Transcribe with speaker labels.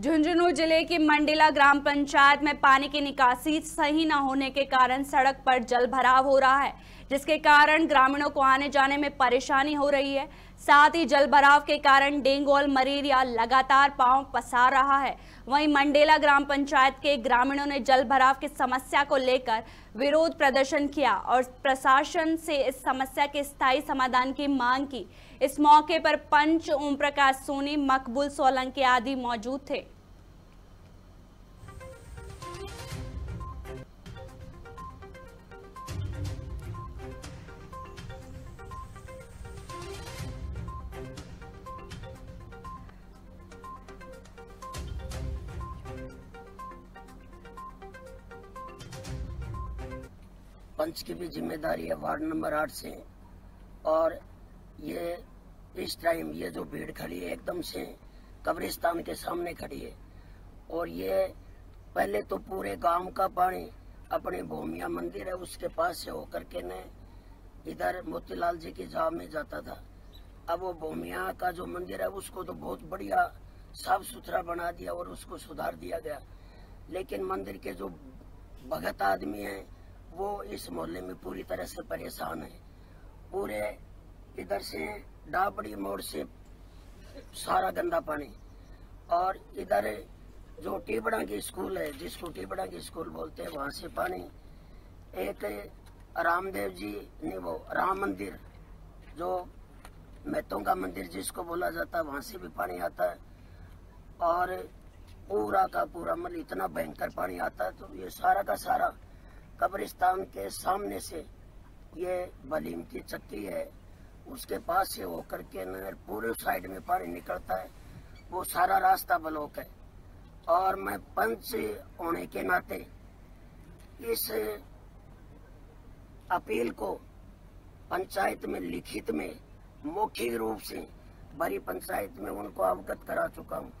Speaker 1: झुंझुनू ज़िले की मंडिला ग्राम पंचायत में पानी की निकासी सही न होने के कारण सड़क पर जल भराव हो रहा है, जिसके कारण ग्रामीणों को आने जाने में परेशानी हो रही है। साथ ही जलभराव के कारण डेंगू और मलेरिया लगातार पाँव पसार रहा है। वहीं मंडेला ग्राम पंचायत के ग्रामीणों ने जलभराव की समस्या को लेकर विरोध प्रदर्शन किया और प्रशासन से इस समस्या के स्थायी समाधान की मांग की। इस मौके पर पंच ओम प्रकाश सोनी, मकबूल सोलंकी आदि मौजूद थे।
Speaker 2: पंच की भी ज़िम्मेदारी है, वार्ड नंबर आठ से। और ये इस टाइम ये जो भीड़ खड़ी है, एकदम से कब्रिस्तान के सामने खड़ी है। और ये पहले तो पूरे गाँव का पानी अपने भूमिया मंदिर है, उसके पास से होकर के न इधर मोतीलाल जी की जाव में जाता था। अब वो भूमिया का जो मंदिर है, उसको तो बहुत बढ़िया साफ़ सुथरा बना दिया और उसको सुधार दिया गया। लेकिन मंदिर के जो भगत आदमी हैं वो इस मोहल्ले में पूरी तरह से परेशान है। पूरे इधर से डाबड़ी मोड़ से सारा गंदा पानी और इधर जो टिबड़ा की स्कूल है, जिसको टिबड़ा की स्कूल बोलते हैं, वहाँ से पानी। एक रामदेव जी ने वो राम मंदिर, जो मैतों का मंदिर जिसको बोला जाता है, वहाँ से भी पानी आता है। और पूरा का पूरा मतलब इतना भयंकर पानी आता है तो ये सारा का सारा कब्रिस्तान के सामने से ये बलीम की चक्की है, उसके पास से होकर के नगर पूरे साइड में पानी निकलता है। वो सारा रास्ता ब्लॉक है और मैं पंच होने के नाते इस अपील को पंचायत में लिखित में मौखिक रूप से बड़ी पंचायत में उनको अवगत करा चुका हूँ।